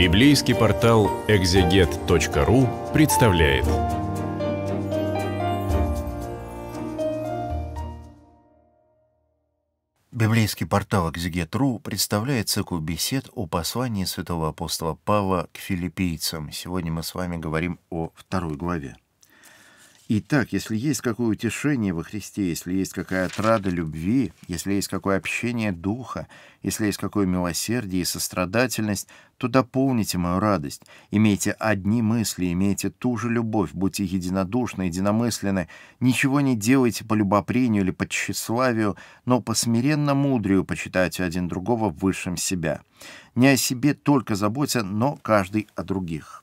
Библейский портал экзегет.ру представляет. Библейский портал экзегет.ру представляет цикл бесед о послании святого апостола Павла к филиппийцам. Сегодня мы с вами говорим о второй главе. Итак, если есть какое утешение во Христе, если есть какая отрада любви, если есть какое общение духа, если есть какое милосердие и сострадательность, то дополните мою радость. Имейте одни мысли, имейте ту же любовь, будьте единодушны, единомысленны, ничего не делайте по любопрению или по тщеславию, но по смиренно мудрию почитайте один другого высшим себя. Не о себе только заботься, но каждый о других.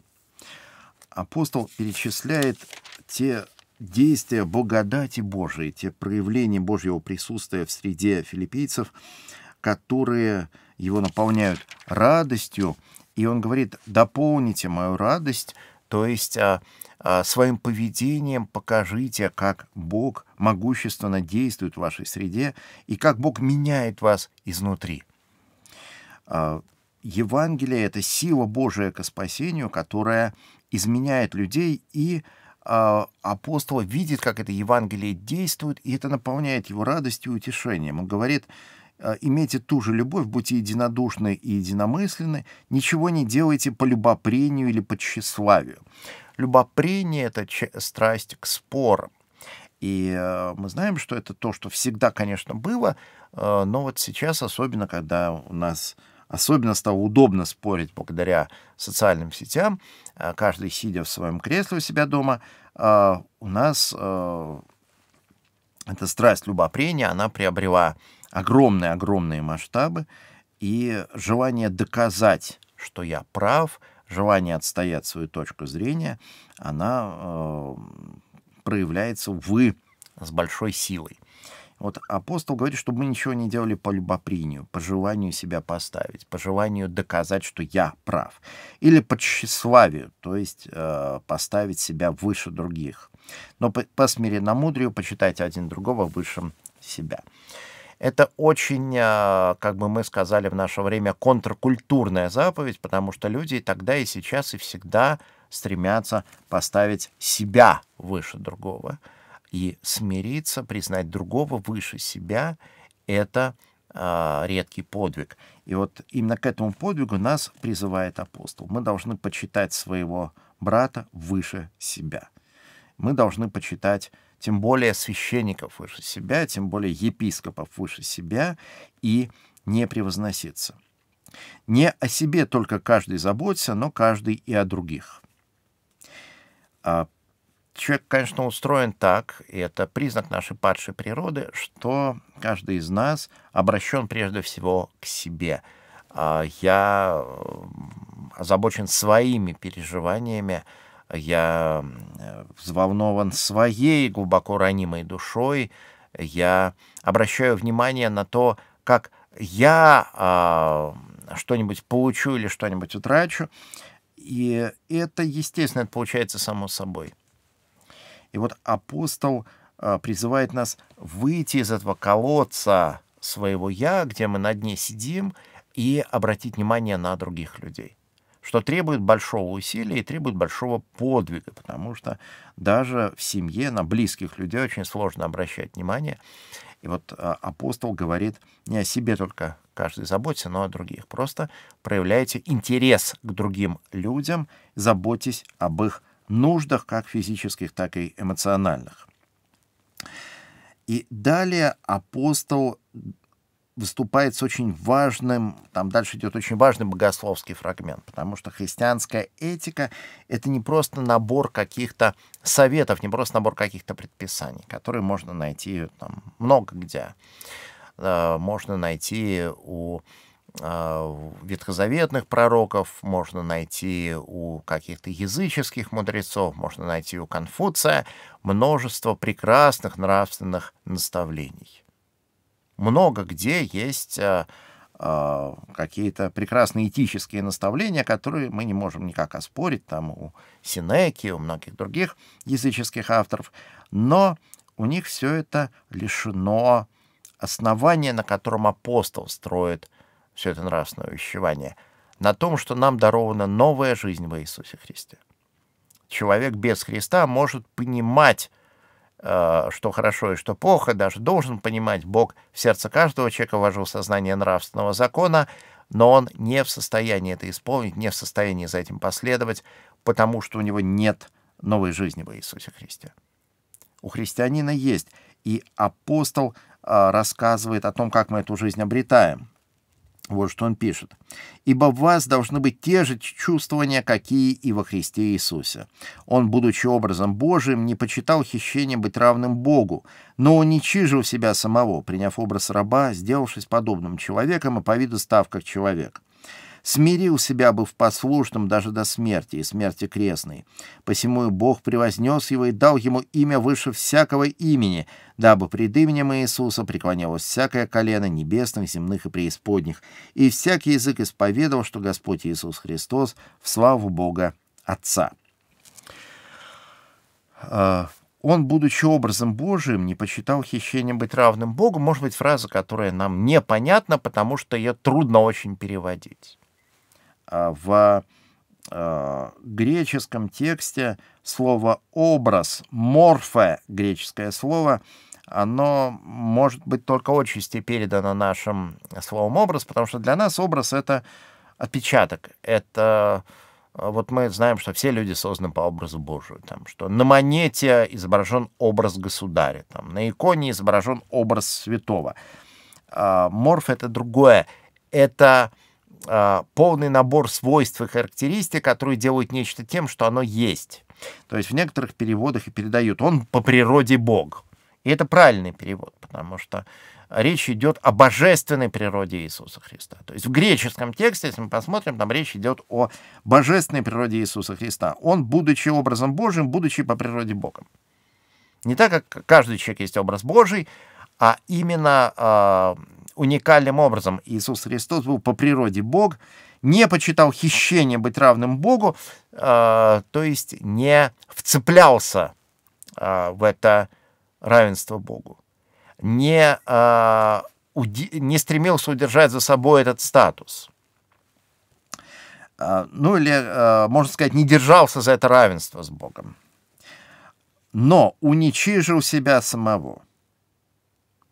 Апостол перечисляет те действия благодати Божией, те проявления Божьего присутствия в среде филиппийцев, которые его наполняют радостью, и он говорит, дополните мою радость, то есть а, а, своим поведением покажите, как Бог могущественно действует в вашей среде и как Бог меняет вас изнутри. А, Евангелие — это сила Божия к спасению, которая изменяет людей и апостол видит, как это Евангелие действует, и это наполняет его радостью и утешением. Он говорит, «А, имейте ту же любовь, будьте единодушны и единомысленны, ничего не делайте по любопрению или по тщеславию. Любопрение — это страсть к спорам. И э, мы знаем, что это то, что всегда, конечно, было, э, но вот сейчас, особенно когда у нас особенно стало удобно спорить благодаря социальным сетям, э, каждый сидя в своем кресле у себя дома, э, у нас э, эта страсть любопрения, она приобрела огромные-огромные масштабы, и желание доказать, что я прав, желание отстоять свою точку зрения, она проявляется, увы, с большой силой. Вот апостол говорит, чтобы мы ничего не делали по любопрению, по желанию себя поставить, по желанию доказать, что я прав. Или по тщеславию, то есть э, поставить себя выше других. Но по, по смиренномудрию почитать один другого выше себя. Это очень, э, как бы мы сказали в наше время, контркультурная заповедь, потому что люди тогда и сейчас и всегда стремятся поставить себя выше другого. И смириться, признать другого выше себя — это э, редкий подвиг. И вот именно к этому подвигу нас призывает апостол. Мы должны почитать своего брата выше себя. Мы должны почитать тем более священников выше себя, тем более епископов выше себя и не превозноситься. Не о себе только каждый заботится, но каждый и о других. Человек, конечно, устроен так, и это признак нашей падшей природы, что каждый из нас обращен прежде всего к себе. А, я озабочен своими переживаниями, я взволнован своей глубоко ранимой душой, я обращаю внимание на то, как я а, что-нибудь получу или что-нибудь утрачу, и это, естественно, это получается само собой. И вот апостол а, призывает нас выйти из этого колодца своего «я», где мы на дне сидим, и обратить внимание на других людей что требует большого усилия и требует большого подвига, потому что даже в семье на близких людей очень сложно обращать внимание. И вот а, апостол говорит не о себе только каждый заботится, но о других. Просто проявляйте интерес к другим людям, заботьтесь об их нуждах, как физических, так и эмоциональных. И далее апостол выступает с очень важным, там дальше идет очень важный богословский фрагмент, потому что христианская этика — это не просто набор каких-то советов, не просто набор каких-то предписаний, которые можно найти там много где. Э, можно найти у ветхозаветных пророков, можно найти у каких-то языческих мудрецов, можно найти у Конфуция множество прекрасных нравственных наставлений. Много где есть э, э, какие-то прекрасные этические наставления, которые мы не можем никак оспорить, там у Синеки, у многих других языческих авторов, но у них все это лишено основания, на котором апостол строит все это нравственное увещевание. на том, что нам дарована новая жизнь во Иисусе Христе. Человек без Христа может понимать, э, что хорошо и что плохо, даже должен понимать, Бог в сердце каждого человека вложил сознание нравственного закона, но он не в состоянии это исполнить, не в состоянии за этим последовать, потому что у него нет новой жизни во Иисусе Христе. У христианина есть, и апостол э, рассказывает о том, как мы эту жизнь обретаем. Вот что он пишет. «Ибо в вас должны быть те же чувствования, какие и во Христе Иисусе. Он, будучи образом Божиим, не почитал хищением быть равным Богу, но уничижил себя самого, приняв образ раба, сделавшись подобным человеком и по виду став как человек смирил себя, быв послушным даже до смерти и смерти крестной. Посему и Бог превознес его и дал ему имя выше всякого имени, дабы пред именем Иисуса преклонялось всякое колено небесных, земных и преисподних, и всякий язык исповедовал, что Господь Иисус Христос в славу Бога Отца. А, он, будучи образом Божиим, не почитал хищением быть равным Богу. Может быть, фраза, которая нам непонятна, потому что ее трудно очень переводить. А, в а, греческом тексте слово «образ», «морфе» греческое слово, оно может быть только отчасти передано нашим словом «образ», потому что для нас образ — это отпечаток, это а, вот мы знаем, что все люди созданы по образу Божию, там, что на монете изображен образ государя, там, на иконе изображен образ святого. А, морф — это другое. Это э, полный набор свойств и характеристик, которые делают нечто тем, что оно есть. То есть в некоторых переводах и передают «он по природе Бог». И это правильный перевод, потому что речь идет о божественной природе Иисуса Христа. То есть в греческом тексте, если мы посмотрим, там речь идет о божественной природе Иисуса Христа. Он, будучи образом Божьим, будучи по природе Богом. Не так, как каждый человек есть образ Божий, а именно э, уникальным образом. Иисус Христос был по природе Бог, не почитал хищение быть равным Богу, э, то есть не вцеплялся э, в это равенство Богу, не, э, уди, не стремился удержать за собой этот статус. Ну или, можно сказать, не держался за это равенство с Богом. Но уничижил себя самого –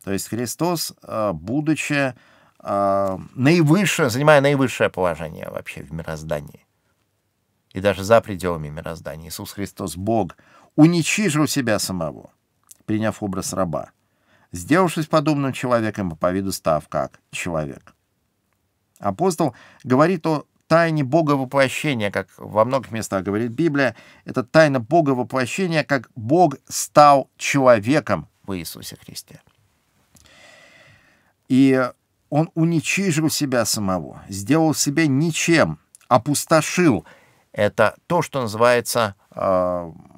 то есть Христос, а, будучи а, наивысшее, занимая наивысшее положение вообще в мироздании, и даже за пределами мироздания, Иисус Христос, Бог, уничижил себя самого, приняв образ раба, сделавшись подобным человеком по виду став как человек. Апостол говорит о тайне Бога воплощения, как во многих местах говорит Библия, это тайна Бога воплощения, как Бог стал человеком в Иисусе Христе. И он уничижил себя самого, сделал себя ничем, опустошил. Это то, что называется э,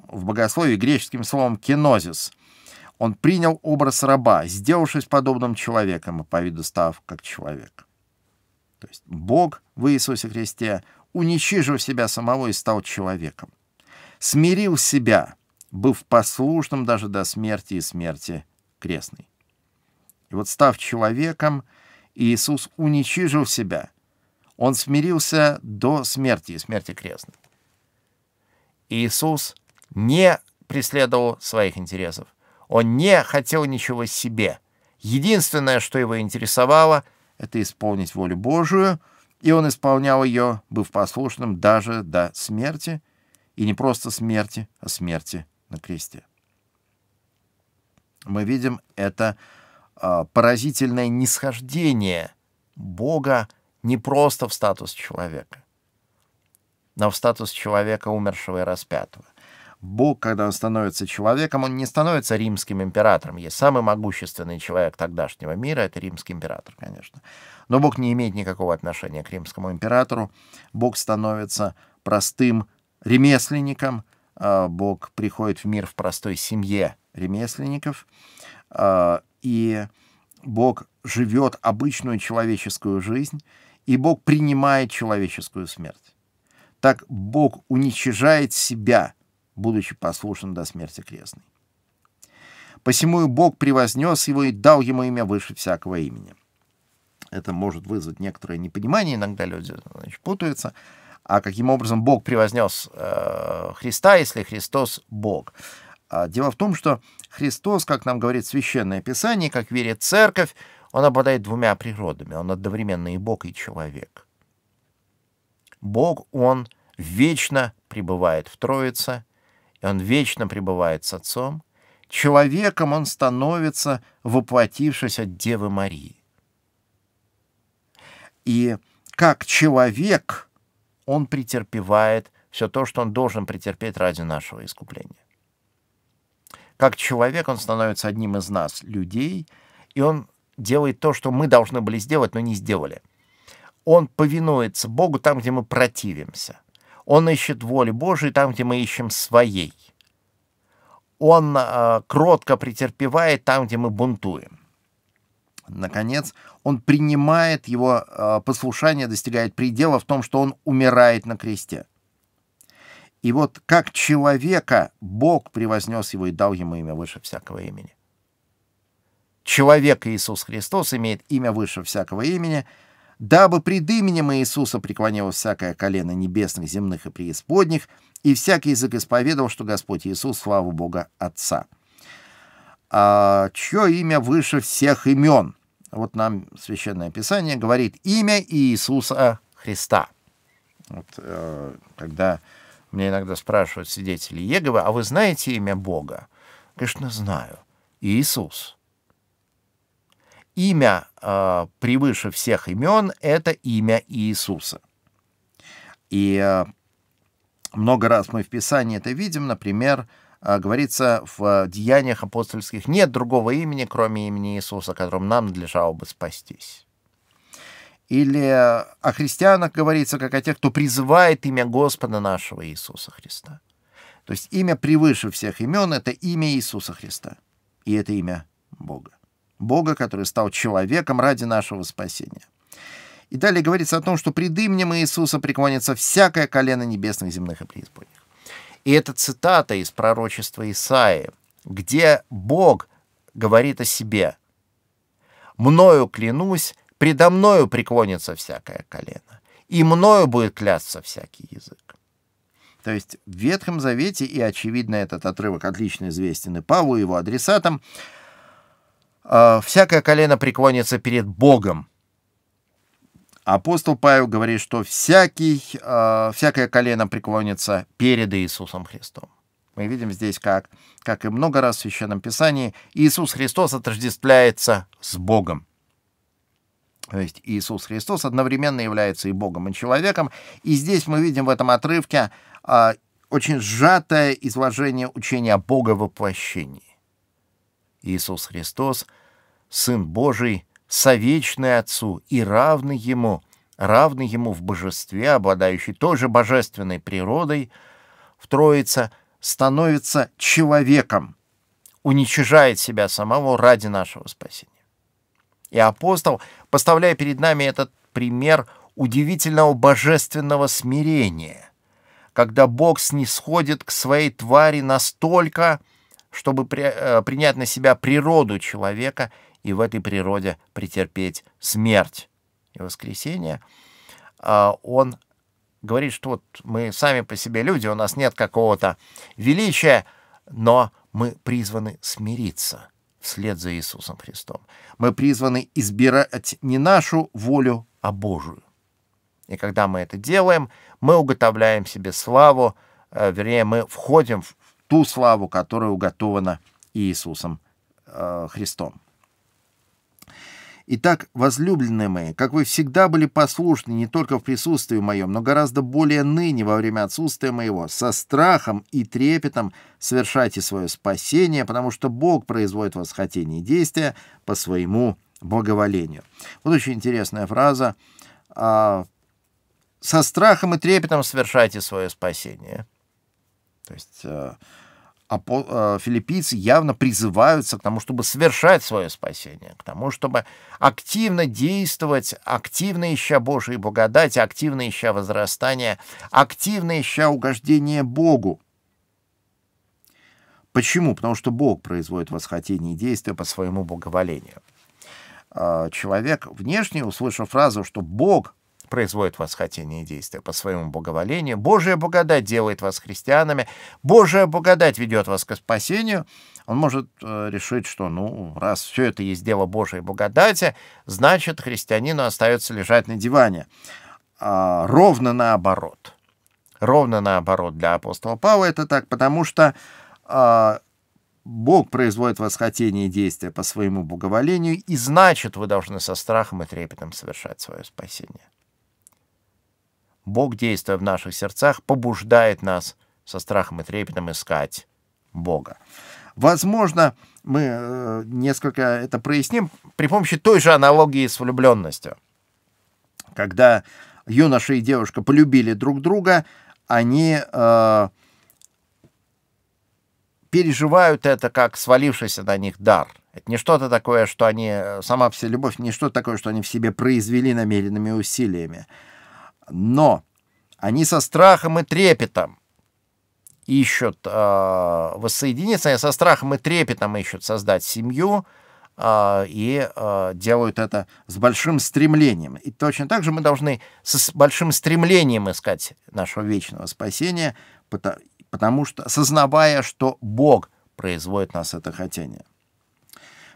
в богословии греческим словом «кенозис». Он принял образ раба, сделавшись подобным человеком и по виду став как человек. То есть Бог в Иисусе Христе уничижил себя самого и стал человеком. Смирил себя, быв послушным даже до смерти и смерти крестной. И вот став человеком, Иисус уничижил себя. Он смирился до смерти смерти крестной. Иисус не преследовал своих интересов. Он не хотел ничего себе. Единственное, что его интересовало, это исполнить волю Божию, и он исполнял ее, быв послушным даже до смерти, и не просто смерти, а смерти на кресте. Мы видим это поразительное нисхождение Бога не просто в статус человека, но в статус человека, умершего и распятого. Бог, когда он становится человеком, он не становится римским императором. Есть самый могущественный человек тогдашнего мира, это римский император, конечно. Но Бог не имеет никакого отношения к римскому императору. Бог становится простым ремесленником. А, Бог приходит в мир в простой семье ремесленников. И Бог живет обычную человеческую жизнь, и Бог принимает человеческую смерть. Так Бог уничижает себя, будучи послушным до смерти крестной. Посему и Бог превознес его и дал ему имя выше всякого имени. Это может вызвать некоторое непонимание, иногда люди значит, путаются. А каким образом Бог превознес э, Христа, если Христос Бог? А дело в том, что Христос, как нам говорит Священное Писание, как верит Церковь, он обладает двумя природами. Он одновременно и Бог, и человек. Бог, Он вечно пребывает в Троице, и Он вечно пребывает с Отцом. Человеком Он становится, воплотившись от Девы Марии. И как человек Он претерпевает все то, что Он должен претерпеть ради нашего искупления. Как человек Он становится одним из нас, людей, и Он делает то, что мы должны были сделать, но не сделали. Он повинуется Богу там, где мы противимся. Он ищет воли Божией там, где мы ищем своей. Он э, кротко претерпевает там, где мы бунтуем. Наконец, он принимает его э, послушание, достигает предела в том, что он умирает на кресте. И вот как человека Бог превознес его и дал ему имя выше всякого имени человек Иисус Христос имеет имя выше всякого имени, дабы пред именем Иисуса преклонилось всякое колено небесных, земных и преисподних, и всякий язык исповедовал, что Господь Иисус, славу Бога Отца. А, чье имя выше всех имен? Вот нам Священное Писание говорит имя Иисуса Христа. Вот, э, когда мне иногда спрашивают свидетели Еговы, а вы знаете имя Бога? Конечно, знаю. Иисус имя э, превыше всех имен — это имя Иисуса. И э, много раз мы в Писании это видим, например, э, говорится в Деяниях апостольских, нет другого имени, кроме имени Иисуса, которым нам надлежало бы спастись. Или о христианах говорится, как о тех, кто призывает имя Господа нашего Иисуса Христа. То есть имя превыше всех имен — это имя Иисуса Христа. И это имя Бога. Бога, который стал человеком ради нашего спасения. И далее говорится о том, что пред именем Иисуса преклонится всякое колено небесных, земных и преисподних. И это цитата из пророчества Исаии, где Бог говорит о себе. «Мною клянусь, предо мною преклонится всякое колено, и мною будет клясться всякий язык». То есть в Ветхом Завете, и очевидно этот отрывок отлично известен и Павлу, и его адресатам, э, всякое колено преклонится перед Богом. Апостол Павел говорит, что всякий, э, всякое колено преклонится перед Иисусом Христом. Мы видим здесь, как, как и много раз в Священном Писании, Иисус Христос отождествляется с Богом. То есть Иисус Христос одновременно является и Богом, и человеком. И здесь мы видим в этом отрывке э, очень сжатое изложение учения о Бога воплощении. Иисус Христос — Сын Божий, совечный Отцу и равный Ему, равный Ему в божестве, обладающий той же божественной природой, в Троице становится человеком, уничижает себя самого ради нашего спасения. И апостол, поставляя перед нами этот пример удивительного божественного смирения, когда Бог снисходит к своей твари настолько, чтобы при, э, принять на себя природу человека – и в этой природе претерпеть смерть. И воскресение, а, он говорит, что вот мы сами по себе люди, у нас нет какого-то величия, но мы призваны смириться вслед за Иисусом Христом. Мы призваны избирать не нашу волю, а Божию. И когда мы это делаем, мы уготовляем себе славу, э, вернее, мы входим в ту славу, которая уготована Иисусом э, Христом. Итак, возлюбленные мои, как вы всегда были послушны не только в присутствии моем, но гораздо более ныне во время отсутствия моего, со страхом и трепетом совершайте свое спасение, потому что Бог производит вас хотение и действия по своему благоволению. Вот очень интересная фраза. А, со страхом и трепетом совершайте свое спасение. То есть Э, филиппийцы явно призываются к тому, чтобы совершать свое спасение, к тому, чтобы активно действовать, активно ища Божьей благодати, активно ища возрастания, активно ища угождения Богу. Почему? Потому что Бог производит восхотение и действия по своему благоволению. э, человек внешне, услышав фразу, что Бог производит восхотение и действия по своему благоволению, Божья благодать делает вас христианами, Божья благодать ведет вас к спасению, он может э, решить, что, ну, раз все это есть дело Божьей благодати, значит, христианину остается лежать на диване. А, ровно наоборот. Ровно наоборот для апостола Павла это так, потому что а, Бог производит восхотение и действия по своему благоволению, и значит, вы должны со страхом и трепетом совершать свое спасение. Бог, действуя в наших сердцах, побуждает нас со страхом и трепетом искать Бога. Возможно, мы э, несколько это проясним при помощи той же аналогии с влюбленностью. Когда юноша и девушка полюбили друг друга, они э, переживают это как свалившийся на них дар. Это не что-то такое, что они, э, сама все любовь, не что-то такое, что они в себе произвели намеренными усилиями. Но они со страхом и трепетом ищут э, воссоединиться, они со страхом и трепетом ищут создать семью, э, и э, делают это с большим стремлением. И точно так же мы должны с большим стремлением искать нашего вечного спасения, потому, потому что, сознавая, что Бог производит нас это хотение.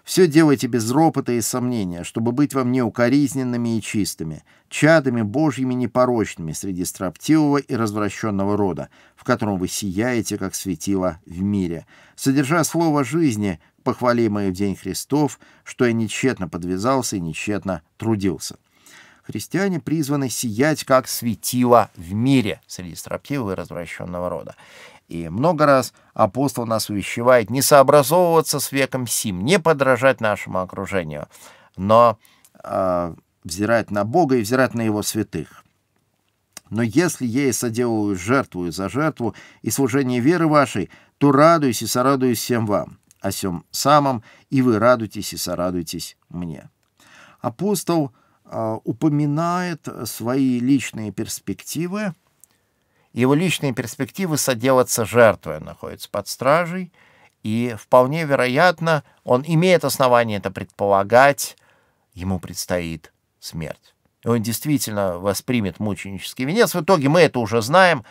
Все делайте без ропота и сомнения, чтобы быть вам неукоризненными и чистыми, чадами Божьими непорочными среди строптивого и развращенного рода, в котором вы сияете, как светило в мире, содержа слово жизни, похвалимое в день Христов, что я нечетно подвязался и нечетно трудился. Христиане призваны сиять, как светило в мире среди строптивого и развращенного рода. И много раз апостол нас увещевает не сообразовываться с веком сим, не подражать нашему окружению, но э, взирать на Бога и взирать на Его святых. Но если я и соделаю жертву за жертву и служение веры вашей, то радуюсь и сорадуюсь всем вам, о сем самом, и вы радуйтесь и сорадуйтесь мне. Апостол э, упоминает свои личные перспективы, его личные перспективы соделаться жертвой находятся под стражей, и вполне вероятно, он имеет основание это предполагать, ему предстоит смерть. И он действительно воспримет мученический венец. В итоге мы это уже знаем.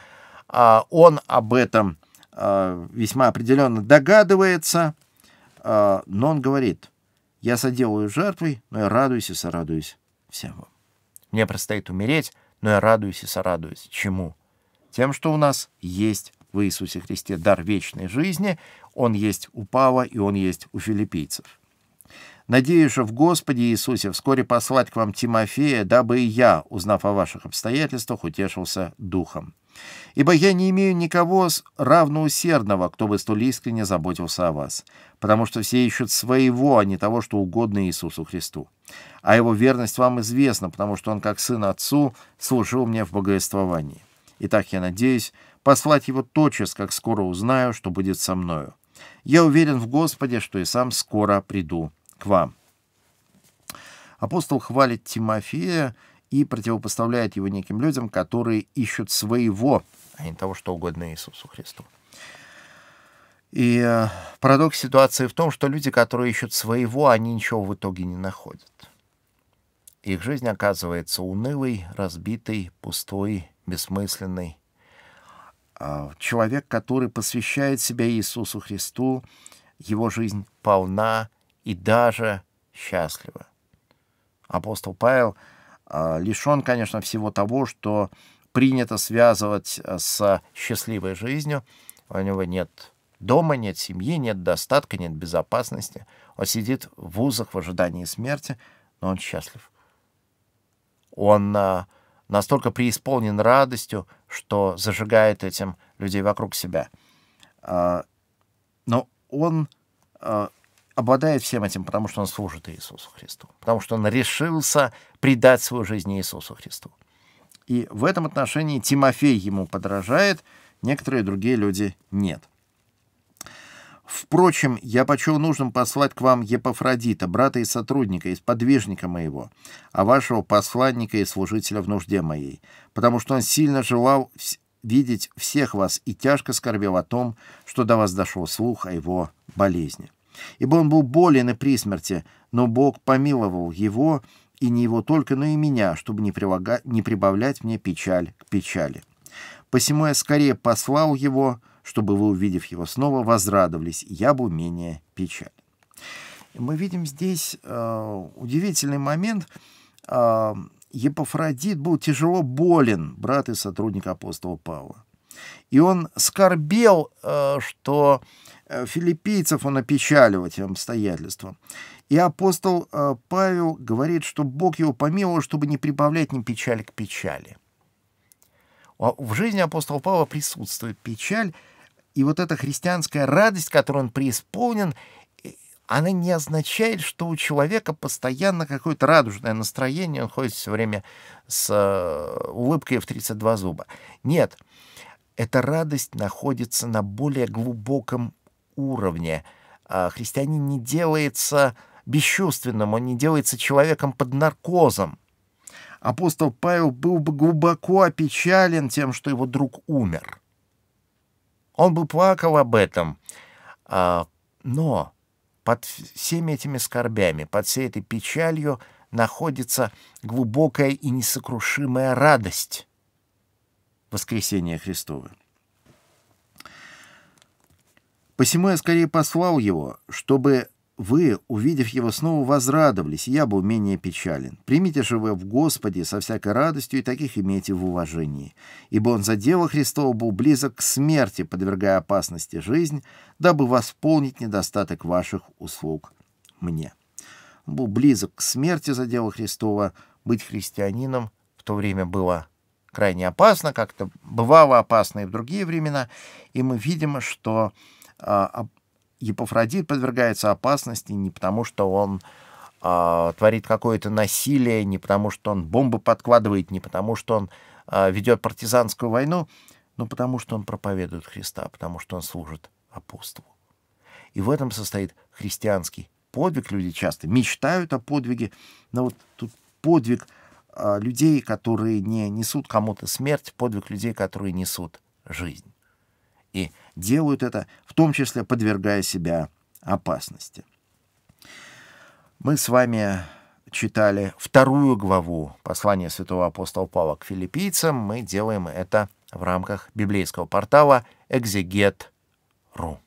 А, он об этом а, весьма определенно догадывается, а, но он говорит, я соделаю жертвой, но я радуюсь и сорадуюсь всем вам. Мне предстоит умереть, но я радуюсь и сорадуюсь. Чему? Тем, что у нас есть в Иисусе Христе дар вечной жизни, он есть у Павла и он есть у филиппийцев. Надеюсь же в Господе Иисусе вскоре послать к вам Тимофея, дабы и я, узнав о ваших обстоятельствах, утешился духом. Ибо я не имею никого равноусердного, кто бы столь искренне заботился о вас, потому что все ищут своего, а не того, что угодно Иисусу Христу. А его верность вам известна, потому что он, как сын отцу, служил мне в богоствовании. Итак, я надеюсь послать его тотчас, как скоро узнаю, что будет со мною. Я уверен в Господе, что и сам скоро приду к вам. Апостол хвалит Тимофея и противопоставляет его неким людям, которые ищут своего, а не того, что угодно Иисусу Христу. И э, парадокс ситуации в том, что люди, которые ищут своего, они ничего в итоге не находят. Их жизнь оказывается унылой, разбитой, пустой, бессмысленный. А, человек, который посвящает себя Иисусу Христу, его жизнь полна и даже счастлива. Апостол Павел а, лишен, конечно, всего того, что принято связывать а, с счастливой жизнью. У него нет дома, нет семьи, нет достатка, нет безопасности. Он сидит в вузах в ожидании смерти, но он счастлив. Он настолько преисполнен радостью, что зажигает этим людей вокруг себя. А, но он а, обладает всем этим, потому что он служит Иисусу Христу, потому что он решился предать свою жизнь Иисусу Христу. И в этом отношении Тимофей ему подражает, некоторые другие люди нет. Впрочем, я почел нужным послать к вам Епафродита, брата и сотрудника, и сподвижника моего, а вашего посланника и служителя в нужде моей, потому что он сильно желал видеть всех вас и тяжко скорбел о том, что до вас дошел слух о его болезни. Ибо он был болен и при смерти, но Бог помиловал его, и не его только, но и меня, чтобы не, прилагать, не прибавлять мне печаль к печали. Посему я скорее послал его, чтобы вы, увидев его снова, возрадовались, я был менее печаль. Мы видим здесь э, удивительный момент. Э, Епафродит был тяжело болен, брат и сотрудник апостола Павла. И он скорбел, э, что э, филиппийцев он опечалил этим обстоятельством. И апостол э, Павел говорит, что Бог его помиловал, чтобы не прибавлять ни печали к печали. В жизни апостола Павла присутствует печаль, и вот эта христианская радость, которой он преисполнен, она не означает, что у человека постоянно какое-то радужное настроение, он ходит все время с э, улыбкой в 32 зуба. Нет, эта радость находится на более глубоком уровне. А христианин не делается бесчувственным, он не делается человеком под наркозом. Апостол Павел был бы глубоко опечален тем, что его друг умер. Он бы плакал об этом, а, но под всеми этими скорбями, под всей этой печалью находится глубокая и несокрушимая радость воскресения Христова. Посему я скорее послал его, чтобы вы, увидев его, снова возрадовались, я был менее печален. Примите же вы в Господе со всякой радостью, и таких имейте в уважении. Ибо он за дело Христова был близок к смерти, подвергая опасности жизнь, дабы восполнить недостаток ваших услуг мне. Он был близок к смерти за дело Христова. Быть христианином в то время было крайне опасно, как-то бывало опасно и в другие времена, и мы видим, что а, Епафродит подвергается опасности не потому, что он э, творит какое-то насилие, не потому, что он бомбы подкладывает, не потому, что он э, ведет партизанскую войну, но потому, что он проповедует Христа, потому что он служит апостолу. И в этом состоит христианский подвиг. Люди часто мечтают о подвиге, но вот тут подвиг э, людей, которые не несут кому-то смерть, подвиг людей, которые несут жизнь и делают это, в том числе подвергая себя опасности. Мы с вами читали вторую главу послания святого апостола Павла к филиппийцам. Мы делаем это в рамках библейского портала «Экзегет.ру».